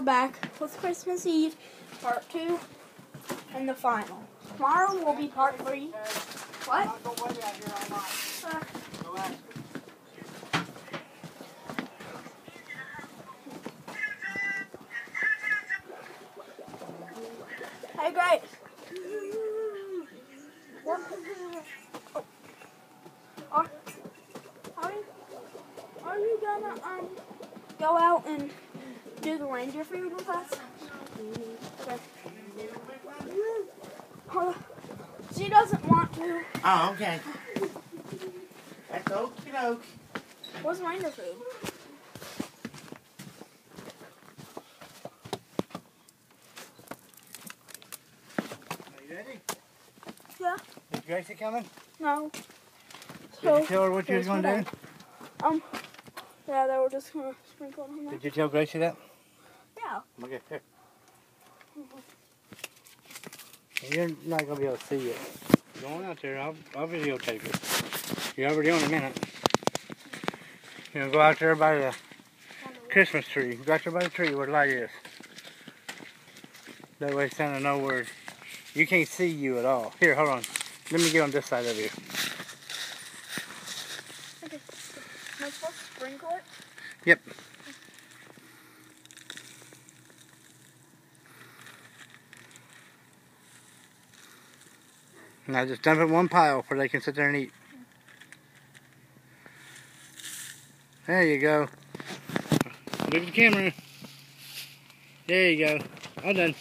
we're back with Christmas Eve, part two, and the final. Tomorrow will be part three. What? Uh, hey, Grace. What? Oh. Are you gonna um go out and do the reindeer food with us? Okay. Uh, She doesn't want to. Oh, okay. That's okie doke. What's reindeer food? Are you ready? Yeah. Is Gracie coming? No. Did So, you tell her what you was there's going to do? dad. Um. Yeah, they were just gonna sprinkle on there. Did you tell Gracie that? Yeah. Okay, here. You're not going to be able to see it. Go on out there. I'll, I'll videotape it. You're over already on a minute. You know, go out there by the Christmas tree. Go out there by the tree where the light is. That way Santa know where you can't see you at all. Here, hold on. Let me get on this side of you. Okay. Am I supposed to sprinkle it? Yep. Now just dump it in one pile where they can sit there and eat. There you go. Move the camera. There you go. All done.